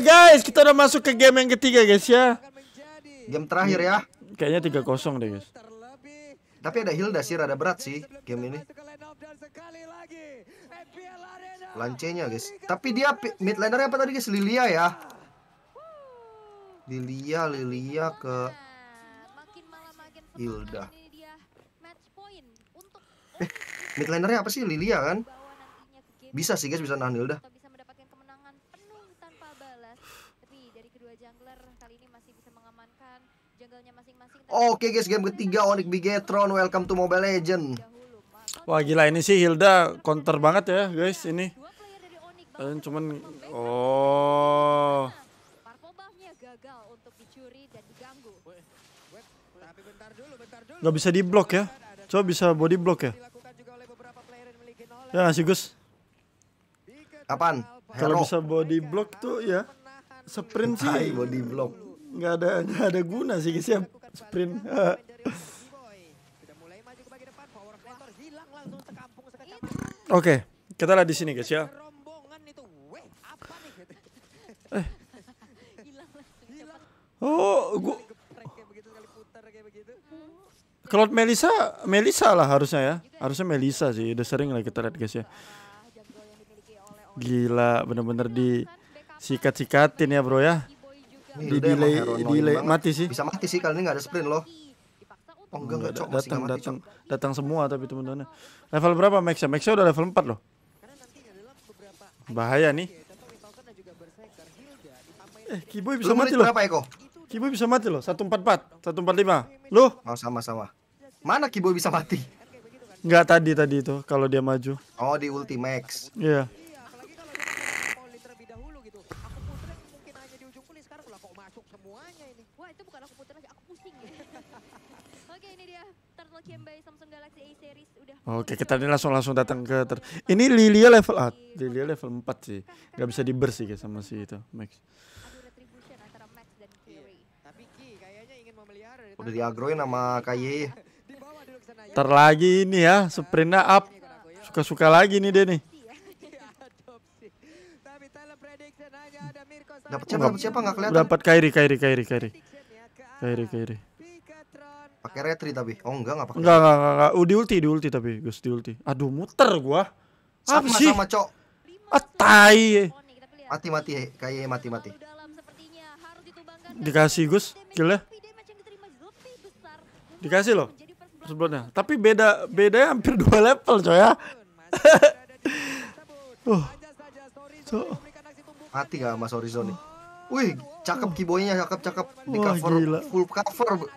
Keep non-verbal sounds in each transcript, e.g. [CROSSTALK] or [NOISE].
guys, kita udah masuk ke game yang ketiga guys ya. Game terakhir ya. Kayaknya 3-0 deh guys. Tapi ada Hilda sih rada berat sih game ini. Lancenya guys. Tapi dia mid laner apa tadi guys? Lilia ya. Lilia, Lilia ke Hilda. untuk mid lanernya apa sih? Lilia kan? Bisa sih guys bisa nahan Hilda. atau bisa mendapatkan kemenangan penuh tanpa balas. Tapi dari kedua jungler kali ini masih bisa mengamankan junglenya masing-masing. tapi Oke guys, game ketiga Onyx Bigetron. Welcome to Mobile Legend. Wah gila ini sih Hilda counter banget ya guys ini. bahkan cuman oh dan nggak bisa di block ya. Coba bisa body block ya. Ya sih Gus. Apaan? Kalau bisa body block tuh ya sprint sih Hai body block. nggak ada nggak ada guna sih guys ya sprint. Boy. Sudah mulai maju ke bagian depan, power of Mentor hilang langsung sekampung sekecamatan. Oke kita lihat di sini guys ya. Rombongan itu, weh apa nih? Hilang Oh gua Geprek kayak begitu sekali putar kayak begitu. kalau Melisa Melisa lah harusnya ya. Harusnya Melisa sih udah sering lah kita lihat guys ya. Gila bener-bener di sikat-sikatin ya bro ya. Di delay delay banget. mati sih. Bisa mati sih kali ini nggak ada sprint loh. Oh enggak enggak cok datang mati datang cok. datang semua tapi teman-teman. Level berapa Max ya? Max udah level 4 loh. Bahaya nih. Eh, Kiboy bisa Lu mati loh. berapa Eko? Kiboy bisa mati loh. 144, 145. Loh, Oh sama-sama. Mana Kibo bisa mati? nggak tadi tadi itu kalau dia maju. Oh di Ultimax. Iya. Iya, apalagi kalau kita poli terlebih dahulu gitu. Aku putra mungkin hanya di ujung kulit sekarang lah kok masuk semuanya ini. Wah itu bukan aku putar lagi, aku pusing ya. Oke ini dia Turtle Cam by Samsung Galaxy A series udah. Oke, kita ini langsung langsung datang ke ter. Ini Lilia level ah, Lilia level 4 sih. Nggak bisa di burst sih guys sama si itu Max. Adu retribution antara Max dan Fury. Tapi Ki kayaknya ingin memelihara dari Udah diagroin sama KY. di bawah dulu ke sana ya. Ntar lagi ini ya, sprintnya up. Suka-suka lagi nih dia nih. Diadopsi. Tapi Tyler prediction hanya ada Mirko Dapat siapa? Dapat siapa nggak kelihatan? Dapat Kairi, Kairi, Kairi, Kairi. Kairi, Kairi. Pakai retri tapi. Oh enggak enggak pakai. Enggak, enggak, enggak, enggak. Uh, di ulti, di ulti tapi, Gus, di ulti. Aduh, muter gua. Apa Sama sih? sama cok. Ah, tai. Onyx kita lihat. Mati mati KY mati mati. Terlalu dalam sepertinya harus ditumbangkan. dan Dikasih Gus, killnya. Dikasih loh. Sebelumnya. Tapi beda bedanya hampir dua level coy ya. Uh. Story So. Mati gak Mas Horizon nih? Wih, cakep kiboynya cakep cakep di Wah, cover gila. full cover.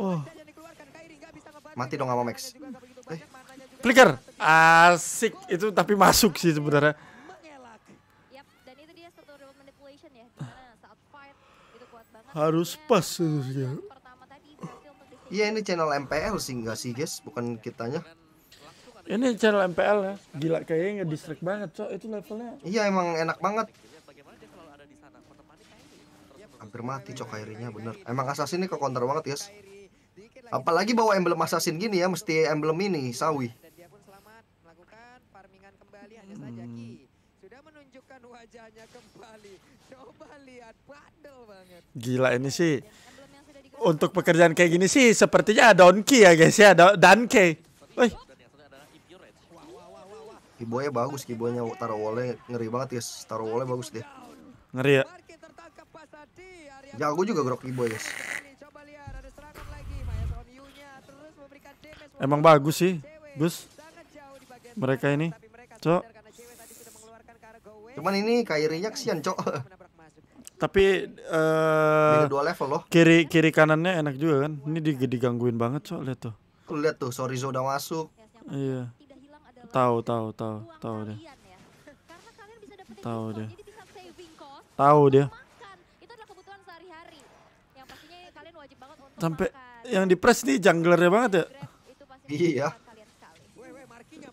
Ngebantu. Mati dong sama Max. Juga Flicker. Asik itu tapi masuk sih sebenarnya. ya. Di mana saat fight itu kuat banget. Harus pas itu di Iya ini channel MPL sih enggak sih guys, bukan kitanya. Ini channel MPL ya. Gila kayaknya nge-distract banget, Cok. Itu levelnya. Iya emang enak banget. Hampir mati cok airnya bener. Emang assassin ini ke counter banget guys. Apalagi bawa emblem assassin gini ya, mesti emblem ini sawi. dan dia pun selamat melakukan farmingan kembali hanya saja Hmm. Ki sudah menunjukkan wajahnya kembali. Coba lihat bandel banget. Gila ini sih. Untuk pekerjaan kayak gini sih sepertinya ada Donkey ya guys ya, ada Danke. Woi, Kiboya bagus, kibonya taruh wallnya ngeri banget guys. Taruh wallnya bagus dia. ngeri ya. Marki tertangkap pas di area Jago juga grok kiboy guys. Emang bagus sih, Gus. Mereka ini. Cok. Cuman ini kairinya kesian cok. Tapi eh Beda dua level loh. kiri kiri kanannya enak juga kan. Ini dig- digangguin banget, Cok. Lihat tuh. Lihat tuh, Sorizo udah masuk. Iya. Tahu, tahu, tahu, tahu deh. Tahu deh. Tahu dia. Sampai yang di press nih junglernya banget ya. Iya.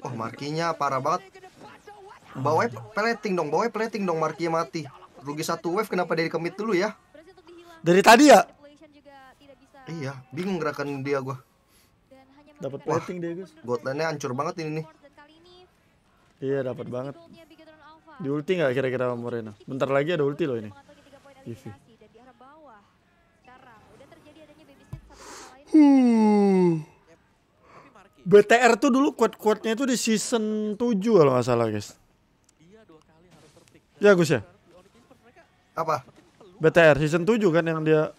Oh markinya parah banget. Bawahnya plating dong, bawahnya plating dong markinya mati. Rugi satu wave kenapa dari commit dulu ya? Dari tadi ya? Manipulation juga tidak bisa. Iya, bingung gerakan dia gua. Dapat plating dia, Gus. Botline-nya hancur banget ini nih. Iya, dapat banget. Di ulti nggak kira-kira Morena? Bentar lagi ada ulti loh ini. mengantongi tiga BTR tuh dulu kuat-kuatnya itu di season 7 kalau nggak salah guys. dia dua kali harus terpick. Ya Gus ya. Apa? BTR season 7 kan yang dia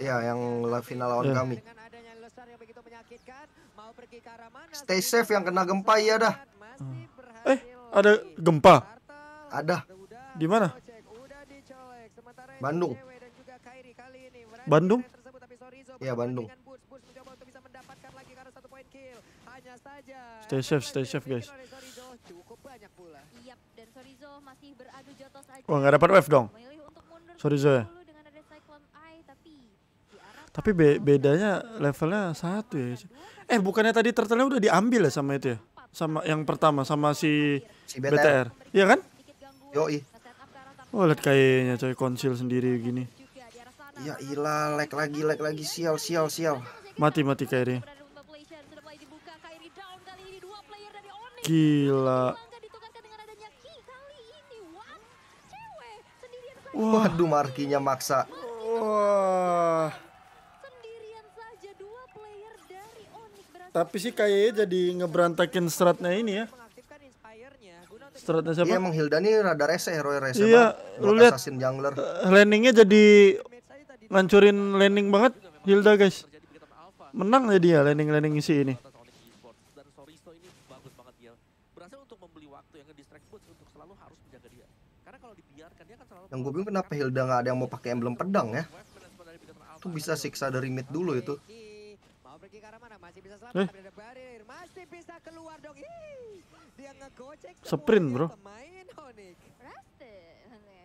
Iya, yang final lawan Iya. kami. dengan adanya lesar yang begitu menyakitkan, mau pergi ke arah mana? Stay safe yang kena gempa iya dah. Masih Eh, ada gempa. Ada. Di mana? dicek, udah dicolek. Sementara itu Bandung. Cewek dan juga Kairi kali ini berhasil Bandung? Iya, Bandung. Hanya saja Stay safe, stay safe, guys. oleh Sorizo cukup banyak pula. Iyap, dan Sorizo masih beradu jotos aja. Wah nggak dapat wave dong. Sorizo ya? dulu dengan ada Cyclone Eye, tapi be- bedanya levelnya satu ya. guys. Eh bukannya tadi turtle udah diambil ya sama itu ya? Sama yang pertama sama si Si BTR. BTR. Iya kan? Yoi. Arah Tarkov Oh lihat kayaknya coy konsil sendiri gini. Ya ilah, lag lagi, lag lagi, sial, sial, sial. Mati mati Kairi. Wah. Waduh, markinya maksa. Wah. Tapi sih kayaknya jadi ngeberantakin stratnya ini ya. Stratnya Iya siapa? emang Hilda nih rada rese, hero rese Iya, banget. lu lihat. jungler. Eh, Landingnya jadi ngancurin landing banget Hilda guys. Menang ya dia landing-landing isi ini. Dia berhasil untuk membeli waktu yang nge-distract Boots untuk selalu harus menjaga dia karena kalau dibiarkan dia kan selalu Yang gue bingung kenapa Hilda nggak ada yang mau pakai emblem pedang ya? Tuh bisa siksa dari mid dulu itu. Mau pergi ke arah mana masih bisa selamat Eh. tapi ada barrier masih bisa keluar dong Ih, dia ngegocek Sprint, bro. pemain.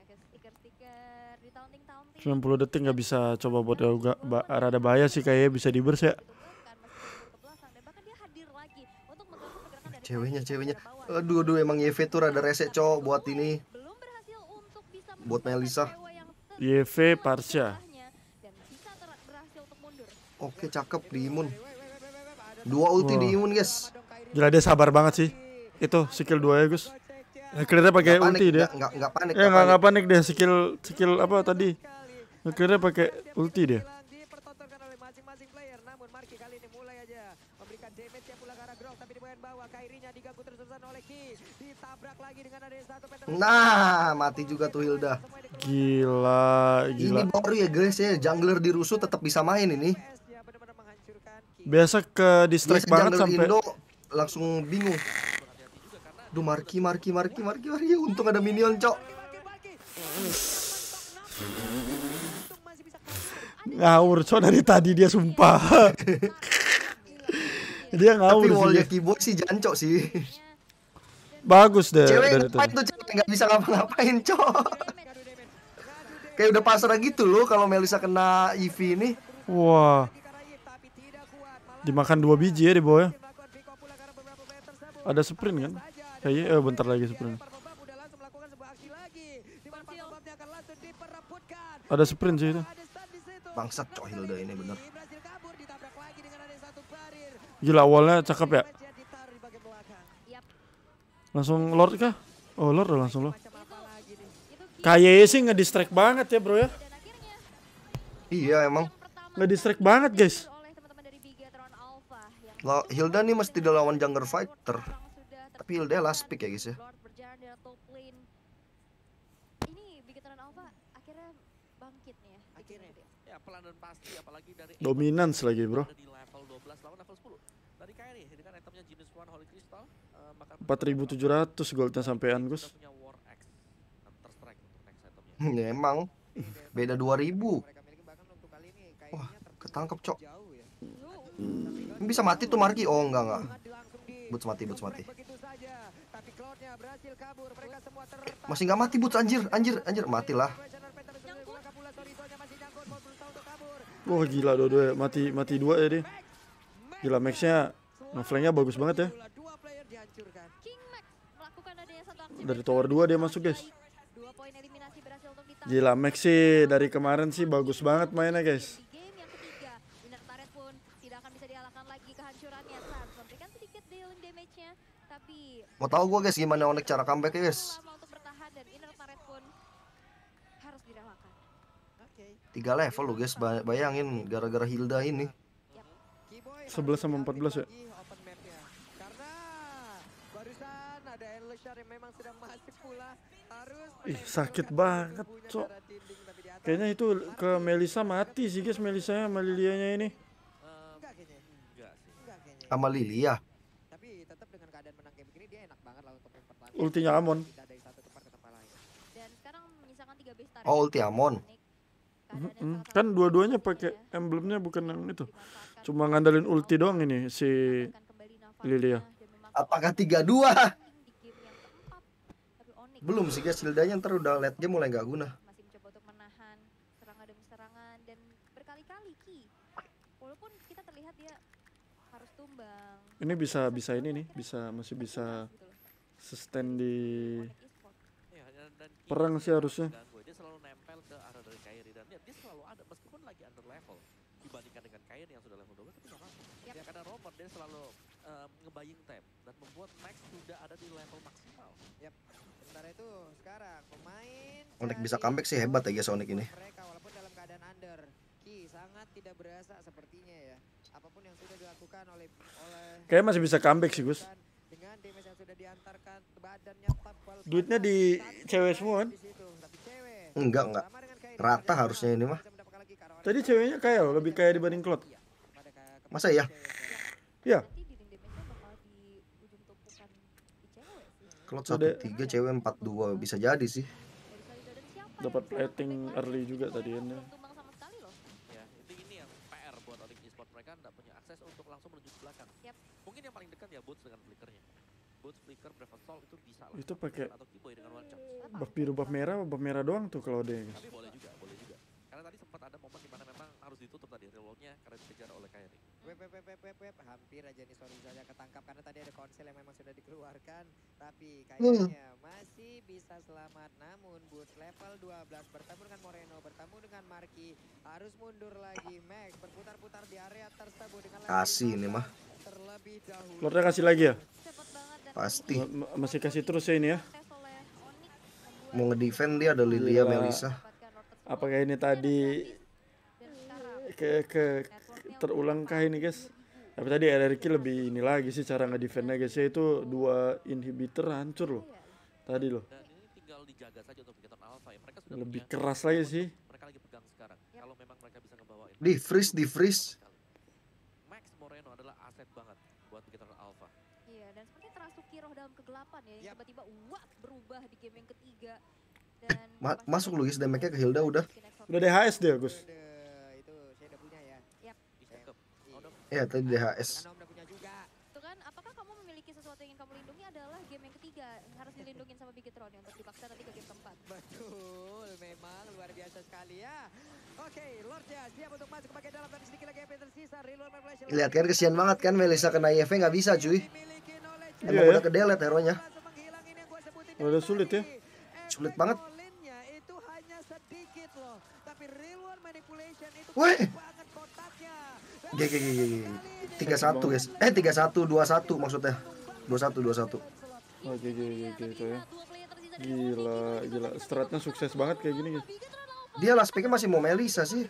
Ya, stiker-stiker di taunting-taunting. 90 detik nggak bisa coba buat ba rada bahaya sih kayaknya bisa dibers ya. Itu bahkan masih mundur ke belakang dan bahkan dia hadir lagi untuk mengganggu pergerakan dari Ceweknya, ceweknya. Aduh, aduh, emang YV tuh rada rese, cowok buat ini. Buat Melisa. YV Parsha. Oke, cakep di imun. Dua ulti di imun, guys. Gila dia sabar banget sih. Itu skill 2 ya Gus. Nge-clearnya pakai panik, ulti dia. nggak- nggak nggak panik. Ya nggak nggak panik. panik dia skill skill apa tadi? Nge-clearnya pakai ulti dia. dipertontonkan oleh masing-masing player namun Marki kali ini mulai aja memberikan damage yang pula ke arah Grok tapi di bagian bawah Kairinya diganggu terus-terusan oleh Ki ditabrak lagi dengan ada satu meter Nah, mati juga tuh Hilda. Gila, gila. Ini baru ya guys ya, jungler di rusuh tetap bisa main ini. Biasa ke distract Biasa banget jungler sampai Indo langsung bingung. Duh, Marki, Marki, Marki, Marki, Marki. Untung ada minion, cok. Ngawur co dari tadi dia sumpah. [LAUGHS] dia Tapi ngawur sih. wallnya keyboard sih jancok sih. Bagus deh Cewek dari ngapain tuh cewek nggak bisa ngapa-ngapain, cok. Kayak udah pasrah gitu loh kalau Melisa kena EV ini. Wah, tapi dimakan dua biji ya di bawah. tersebut Ada sprint kan? Kayaknya eh bentar lagi sprint. Ada sprint sih itu. Bangsat cok Hilda ini bener. Gila awalnya cakep ya. Match-nya ditaruh di bagian belakang Yap, Langsung Lord kah? Oh Lord udah langsung Ki Kayaknya sih ngedistract banget ya bro ya. Iya emang. Ngedistract banget guys. oleh teman-teman dari Bigatron Alpha yang Lah, Hilda nih mesti tidak lawan jungler fighter. Tapi Hilda last pick ya guys ya. Lord berjalan dari top lane. Ini Bigatron Alpha akhirnya bangkit nih ya. bikin Akhirnya. gede. ya pelan dan pasti apalagi dari Dominance lagi bro. Ada di level 12 lawan level 10 dari Kairi dengan itemnya Genius One Holy Crystal eh, maka 4700 goldnya sampean Gus. punya War Axe Counter Strike untuk next itemnya Hmm, ya emang. Beda 2000. mereka miliki bahkan untuk kali ini Wah, ketangkep cok. jauh ya Ini bisa mati tuh Marki. Oh enggak enggak. Boots mati, Boots mati. begitu saja tapi Cloud-nya berhasil kabur mereka semua terlepas Masih nggak mati Boots anjir, anjir, anjir matilah. Wah gila dua-dua mati mati dua ya dia. Gila maxnya ngeflanknya bagus banget ya. dua player dihancurkan King Max melakukan adanya satu aksi Dari tower down. 2 dia masuk guys. Dua poin eliminasi berhasil untuk ditangkap. Gila Max sih dari kemarin sih bagus banget mainnya guys. Di game yang ketiga, Inner Turret pun tidak akan bisa dialahkan lagi kehancurannya saat memberikan sedikit dealing damage-nya. Tapi Mau tahu gua guys gimana Onyx cara comeback ya guys? lama untuk bertahan direlakan. Oke. Tiga level lo guys, Ba- bayangin gara-gara Hilda ini. Keyboy 11 sama harus 14 ya? lagi open map-nya. Karena barusan ada Enlishar yang memang sedang masuk pula harus Ih, sakit banget, Cok. Kayaknya itu ke Melisa mati sih guys Melisanya sama Lilianya ini. enggak kayaknya. Enggak sih. Enggak kayaknya. Sama Lilia. Tapi tetap dengan keadaan menang kayak begini dia enak banget lah untuk main pertahanan. Ultinya Amon. Pindah dari satu tempat ke tempat lain. Dan sekarang menyisakan 3 base target. Oh, ulti Amon. Mm-mm. Kan dua-duanya pakai ya. emblemnya bukan yang itu. Dimanfaatkan Cuma ngandelin ulti doang ini si Lilia. memang Apakah 3-2? di game yang keempat. Tapi Onyx Belum sih guys, Hildanya ntar udah late game mulai nggak guna. masih mencoba untuk menahan serangan demi serangan dan berkali-kali Ki. Walaupun kita terlihat dia harus tumbang. ini bisa bisa ini nih, bisa masih bisa Gitu sustain di. Ya, Ki Perang sih harusnya. Lihat dia selalu ada meskipun lagi under level dibandingkan dengan Kairi yang sudah level 12 tapi nggak apa-apa. Yap. Ya karena Robert dia selalu um, ngebaying tap dan membuat Max sudah ada di level maksimal. Sementara itu sekarang pemain Onyx bisa comeback sih hebat ya guys Onyx ini. Mereka walaupun dalam keadaan under. Ki sangat tidak berasa sepertinya ya. Apa pun yang sudah dilakukan oleh oleh kayak masih bisa comeback sih Gus. dengan damage yang sudah diantarkan badannya tebal Duitnya di cewek semua kan? Enggak, enggak. sama dengan Rata harusnya ini mah. Tadi ceweknya kaya loh, lebih kaya dibanding. Iya, ke- Masa iya? cewek. Iya. Di ujung tumpukan di cewek sih. Kalau Udah. 1-3 cewek 4-2 bisa jadi sih. Dapat plating early juga tadi belum ya. tumbang sama sekali loh. Ya, itu ini yang PR buat Onyx Esport mereka nggak punya akses untuk langsung menuju ke belakang. Yap. Mungkin yang paling dekat ya Boots dengan flickernya. Boots, flicker, Brave Soul itu bisa lah. Itu pakai atau Keyboy dengan one shot. buff biru buff merah, buff merah doang tuh kalau ada guys. Tapi boleh juga, boleh juga. Karena tadi sempat ada momen di mana memang harus ditutup tadi reloadnya karena dikejar oleh Kairi. Web, web, web, web, web, web. Hampir aja nih sorry saja ketangkap karena tadi ada konsel yang memang sudah dikeluarkan. Tapi kayaknya masih bisa selamat. Namun Boots level 12 bertemu dengan Moreno, bertemu dengan Marki. Harus mundur lagi. Max berputar-putar di area tersebut dengan Kasih ini mah. terlebih dahulu. Cloudnya kasih lagi ya? Dan Pasti. Ma- ma- masih kasih terus ya ini ya? Mau ngedefend dia ada Lilia Gila. Melisa. Apakah ini tadi ke ke networknya terulangkah ini guys? Tapi tadi RRQ lebih ini lagi sih cara ngedefendnya guys ya itu dua inhibitor hancur loh. Tadi loh. Dan ini tinggal dijaga saja untuk Bigeton Alpha ya. Mereka sudah Lebih keras lagi sih. mereka lagi pegang sekarang. Kalau memang mereka bisa ngebawain. Di freeze, di freeze. Max Moreno adalah aset banget buat Bigeton Alpha. Iya, dan seperti terasuki roh dalam kegelapan ya, yang Yap. tiba-tiba wah berubah di game yang ketiga. Dan Ma- masuk lu, guys, damage-nya ke Hilda udah. Udah DHS dia Gus. Itu saya udah punya ya. Ih, cakep. Oh, dong. Ya tadi DHS. Om udah punya juga. Itu kan, apakah kamu memiliki sesuatu yang ingin kamu lindungi adalah game yang ketiga harus dilindungin sama Bigetron ya untuk dipaksa nanti ke game keempat. Betul, memang luar biasa sekali ya. Oke, Lordnya siap untuk masuk ke bagian dalam dan sedikit lagi yang tersisa. Lihat kan kesian banget kan Melisa kena IFV nggak bisa cuy. Iya Emang ya. udah ke delete hero-nya. Udah sulit ya. Sulit banget. all-in-nya itu hanya sedikit loh. Tapi real one manipulation itu Weh. banyak banget kotaknya. G G G G G. 31 guys. Eh 31 21 maksudnya. 21 21. Oke oke oke ya. Dua Gila, gila. Stratnya sukses banget kayak gini guys. Dia last picknya masih mau Melisa sih.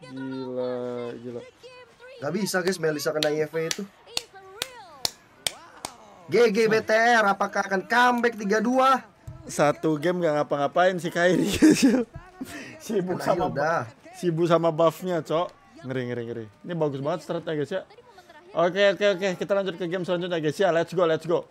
Gila, gila. Gak bisa guys Melisa kena IFV itu. a real. GG BTR apakah akan comeback 32? Satu game gak ngapa-ngapain si Kairi guys. [LAUGHS] Sibuk Kena sama Hilda. sibuk sama buffnya cok. Ngeri ngeri ngeri. Ini bagus banget stratnya guys ya. Oke oke oke kita lanjut ke game selanjutnya guys ya. Let's go let's go.